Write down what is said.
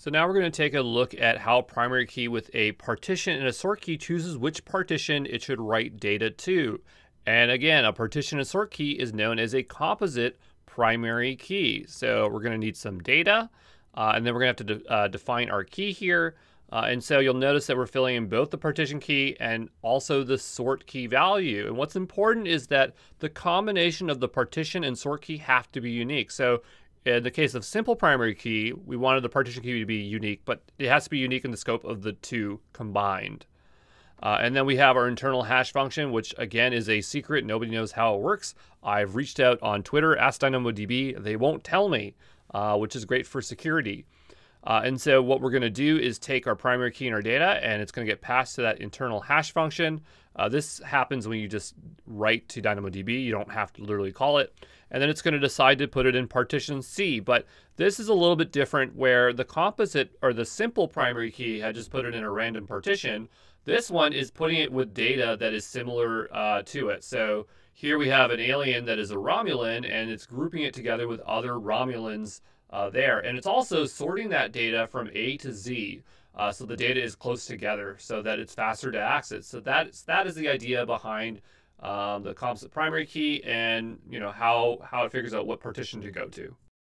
So now we're going to take a look at how primary key with a partition and a sort key chooses which partition it should write data to. And again, a partition and sort key is known as a composite primary key. So we're going to need some data, uh, and then we're going to have to de uh, define our key here. Uh, and so you'll notice that we're filling in both the partition key and also the sort key value. And what's important is that the combination of the partition and sort key have to be unique. So in the case of simple primary key, we wanted the partition key to be unique, but it has to be unique in the scope of the two combined. Uh, and then we have our internal hash function, which again is a secret. Nobody knows how it works. I've reached out on Twitter, ask DynamoDB. They won't tell me, uh, which is great for security. Uh, and so what we're going to do is take our primary key and our data, and it's going to get passed to that internal hash function. Uh, this happens when you just write to DynamoDB. You don't have to literally call it. And then it's going to decide to put it in partition C. But this is a little bit different where the composite or the simple primary key had just put it in a random partition. This one is putting it with data that is similar uh, to it. So here we have an alien that is a Romulan, and it's grouping it together with other Romulans uh, there. And it's also sorting that data from A to Z. Uh, so the data is close together so that it's faster to access. So that's, that is the idea behind um, the composite primary key and you know how, how it figures out what partition to go to.